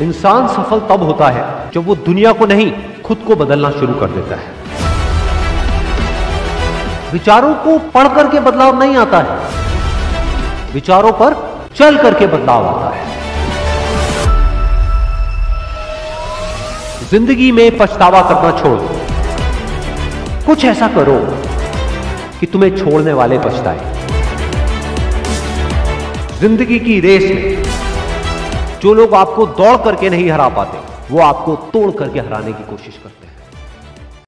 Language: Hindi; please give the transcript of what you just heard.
इंसान सफल तब होता है जब वो दुनिया को नहीं, खुद को बदलना शुरू कर देता है। विचारों को पढ़ करके बदलाव नहीं आता है। विचारों पर चल करके बदलाव आता है। ज़िंदगी में पछतावा करना छोड़ दो। कुछ ऐसा करो कि तुम्हें छोड़ने वाले पछताए। ज़िंदगी की रेस में जो लोग आपको दौड़ करके नहीं हरा पाते, वो आपको तोड़ करके हराने की कोशिश करते हैं।